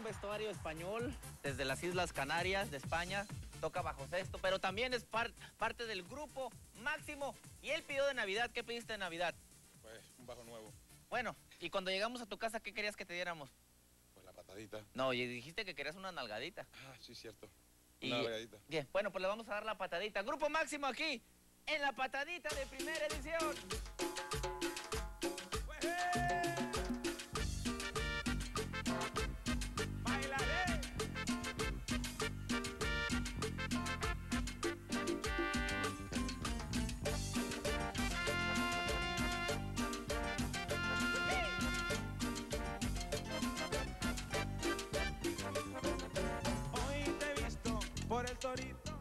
un vestuario español desde las Islas Canarias de España. Toca bajo sexto, pero también es par- parte del grupo máximo. Y él pidió de Navidad. ¿Qué pediste de Navidad? Pues un bajo nuevo. Bueno, y cuando llegamos a tu casa, ¿qué querías que te diéramos? Pues la patadita. No, y dijiste que querías una nalgadita. Ah, sí, cierto. Y- Una regadita. Bien, bueno, pues le vamos a dar la patadita. Grupo máximo aquí, en la patadita de primera edición. el torito.